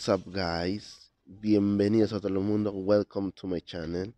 What's up, guys? Bienvenidos a todo el mundo. Welcome to my channel.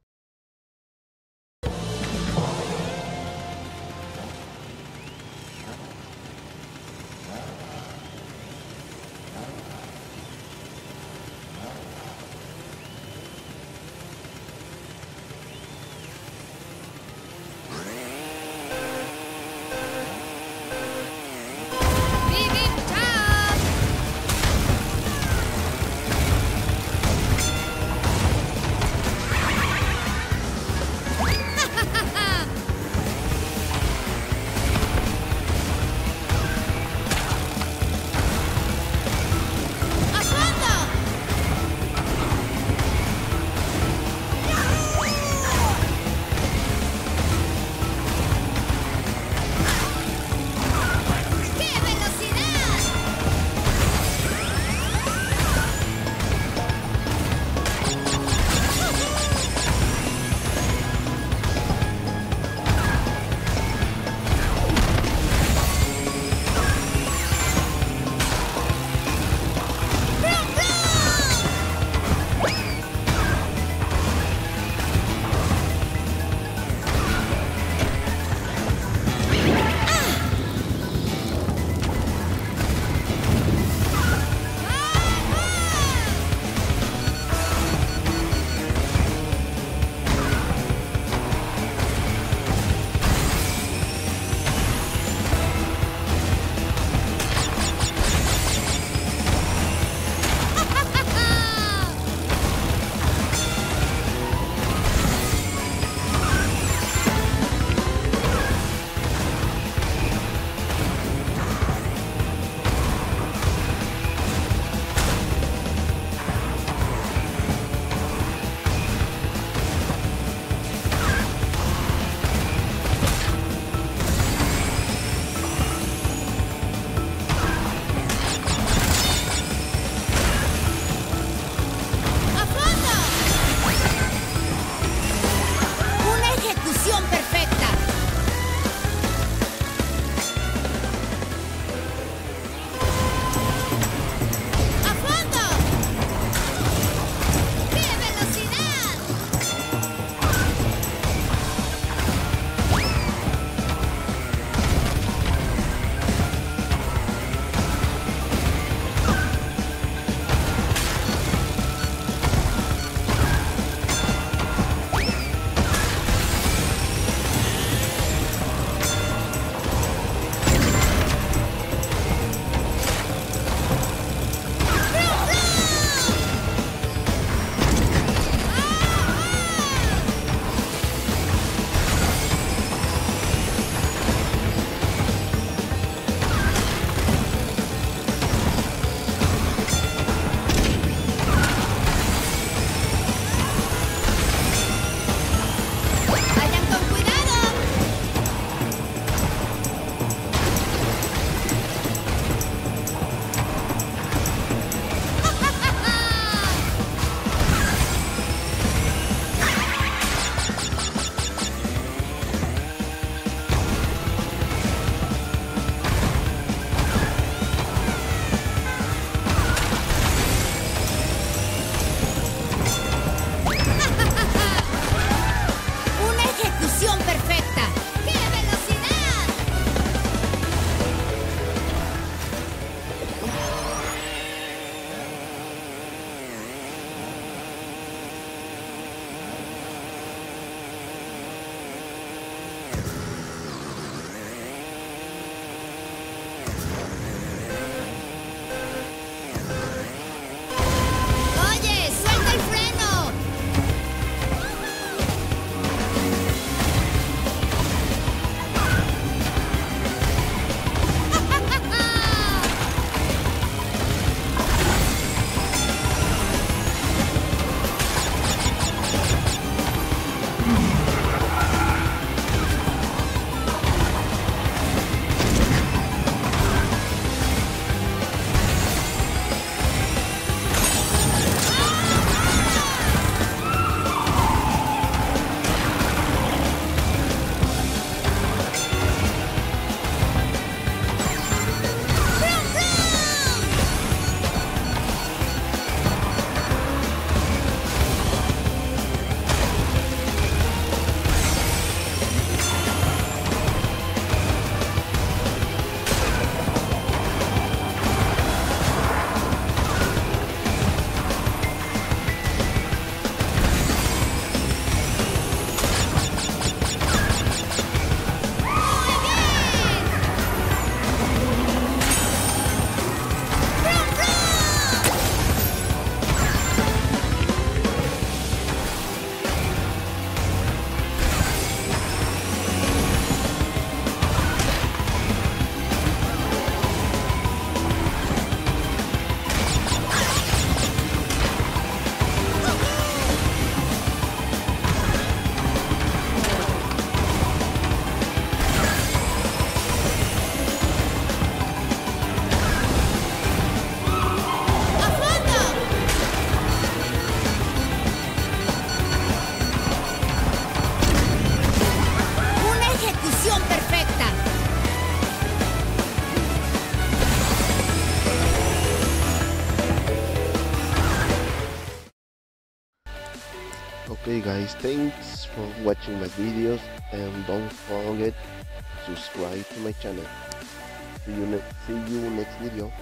Okay guys, thanks for watching my videos and don't forget subscribe to my channel. See you see you next video.